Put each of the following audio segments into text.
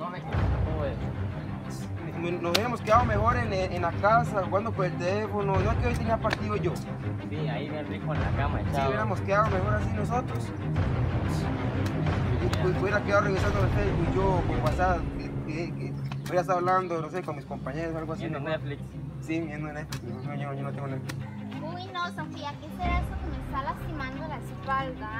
No me ¿cómo es? Nos hubiéramos quedado mejor en, en la casa jugando por el teléfono. No es que hoy tenía partido yo. Sí, ahí bien rico en la cama, Si hubiéramos quedado mejor así nosotros. Y hu- hubiera quedado revisando el Facebook yo con WhatsApp. Que, que, que hubiera estado hablando, no sé, con mis compañeros o algo así. Viendo mejor. Netflix. Sí, viendo Netflix. No, yo, yo no tengo Netflix. Uy, no, Sofía, ¿qué será eso que me está lastimando la espalda?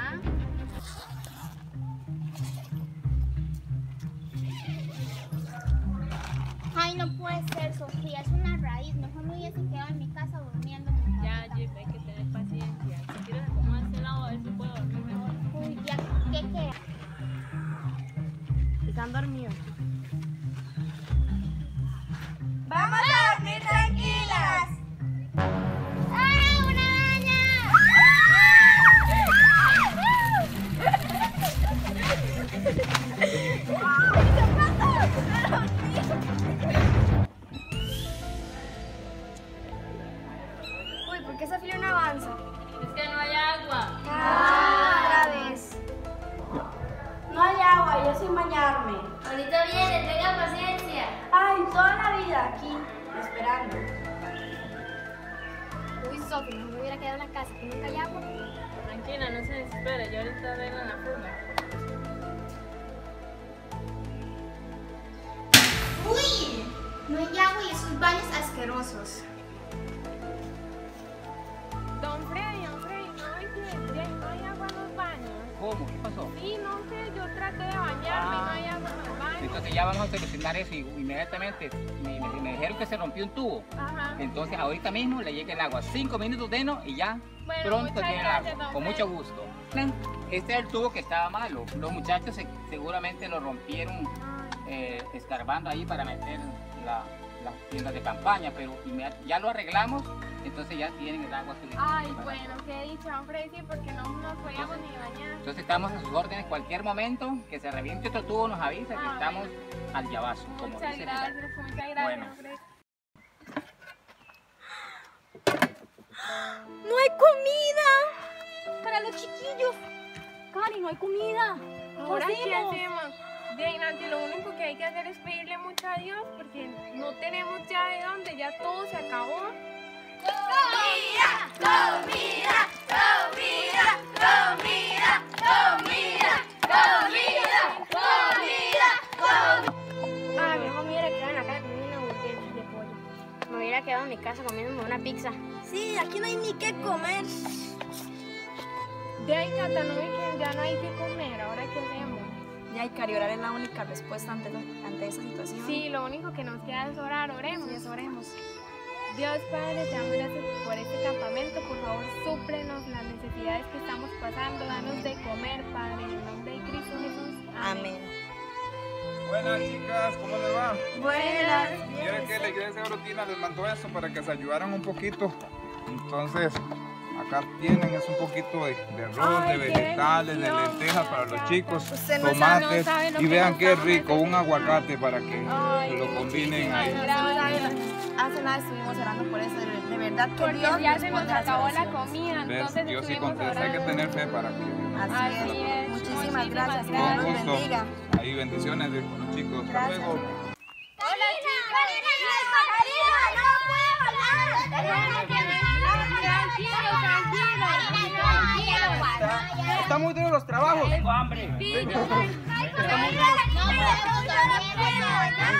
Ay, no puede ser, Sofía, es una raíz. Mejor me hubiese quedado en mi casa durmiendo. Ya, Jeff, hay que tener paciencia. Si quieres acomodar este lado, a ver si puedo dormir mejor. Uy, ya, ¿qué queda? Están dormidos. Uy, Sofi, mejor me hubiera quedado en la casa, que nunca hay agua. Tranquila, no se desespere. Yo ahorita arreglo la fuga. ¡Uy! No hay agua y esos baños asquerosos. ¿Cómo? ¿Qué pasó? Sí, no sé, yo traté de bañarme y no hay agua en los baños. Entonces ya vamos a solucionar eso y inmediatamente me, me- me dijeron que se rompió un tubo. Ajá. Entonces ahorita mismo le llega el agua. Cinco minutos de no y ya Bueno, pronto tiene el agua. Con mucho gusto. Este es el tubo que estaba malo. Los muchachos se- seguramente lo rompieron eh, escarbando ahí para meter la- las tiendas de campaña, pero ya lo arreglamos, entonces ya tienen el agua. Ay, bueno, qué dicha, Freddy, sí, porque no nos podíamos ni bañar. Entonces estamos a sus órdenes cualquier momento que se reviente otro tubo nos avisa que Ah, estamos al llavazo, como Muchas dice el lugar. gracias, muchas gracias, Bueno. ¡No hay comida! Para los chiquillos. Cari, no hay comida. Ahora, ¿qué hacemos? De Nati, lo único que hay que hacer es pedirle mucho a Dios porque no tenemos ya de dónde, ya todo se acabó. ¡Comida! ¡Comida! ¡Comida! ¡Comida! ¡Comida! ¡Comida! ¡Comida! Ah, mejor me hubiera quedado en la casa comiendo una hamburguesa de pollo. Me hubiera quedado en mi casa comiéndome una pizza. Sí, aquí no hay ni qué comer. De ahí, Cata, no ya no hay que comer, ¿ahora qué hacemos? Ya, y Cari, orar es la única respuesta ante, ante esa situación. Sí, lo único que nos queda es orar, oremos. Sí, oremos. Dios Padre, te damos gracias por este campamento. Por favor, súplenos las necesidades que estamos pasando. Danos de comer, Padre, en el nombre de Cristo Jesús. Amén. Buenas chicas, ¿cómo les va? Buenas. Quieren que la iglesia de rutina les mandó eso para que se ayudaran un poquito. Entonces, acá tienen es un poquito de, de arroz, Ay, de vegetales, de lentejas para los chicos, Usted no sabe- tomates no sabe lo y que vean qué rico, un aguacate para que Ay, lo combinen ahí. Hace nada estuvimos orando por eso. De, verdad que Porque Dios ya se nos acabó la comida, ¿Ves? entonces Dios sí contesta, hay que tener fe para que Así, Así es. es. Muchísimas Muchísimas gracias. Que Dios bendiga. ahí bendiciones de los chicos. Hasta Gracias. luego. ¡Hola, hablar! Están muy duros los trabajos. Tengo hambre. Sí, yo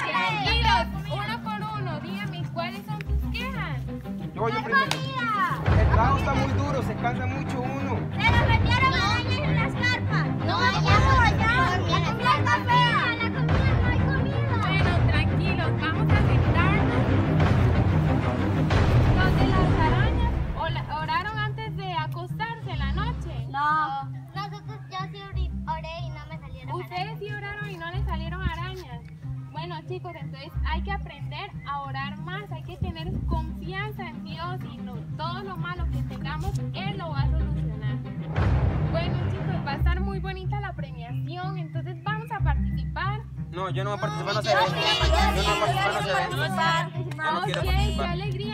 Tranquilos, uno por uno, dígame cuáles son tus quejas. Yo, yo primero. El trabajo está muy duro, se cansa mucho uno. ¡Se nos metieron arañas en las carpas! Entonces hay que aprender a orar más, hay que tener confianza en Dios y no, todo lo malo que tengamos, Él lo va a solucionar. Bueno chicos, va a estar muy bonita la premiación, entonces vamos a participar. No, yo no voy a participar, no. Yo no voy a participar, no ok, qué alegría.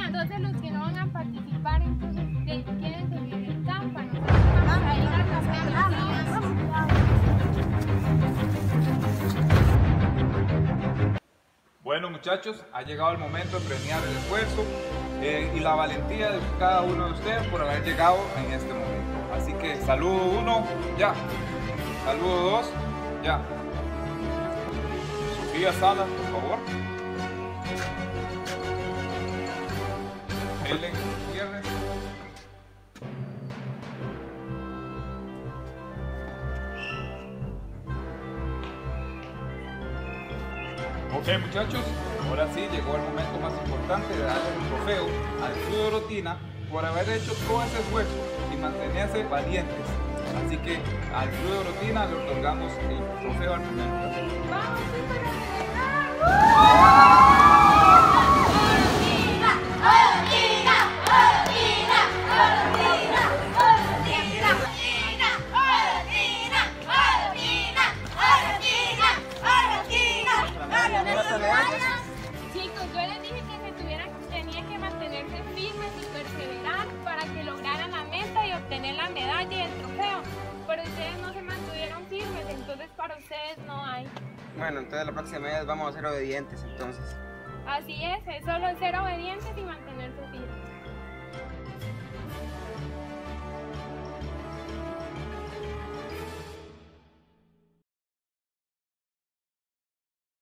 Bueno muchachos, ha llegado el momento de premiar el esfuerzo eh, y la valentía de cada uno de ustedes por haber llegado en este momento. Así que saludo uno, ya. Saludo dos, ya. Sofía Salas, por favor. Helen Ok muchachos, ahora sí llegó el momento más importante de darle un trofeo al Club Orotina por haber hecho todo ese esfuerzo y mantenerse valientes. Así que al Club Orotina le otorgamos el trofeo al primer lugar. Que se tuvieran, tenían que mantenerse firmes y perseverar para que lograran la meta y obtener la medalla y el trofeo. Pero ustedes no se mantuvieron firmes, entonces para ustedes no hay. Bueno, entonces la próxima vez vamos a ser obedientes, entonces. Así es, es solo ser obedientes y mantenerse firmes.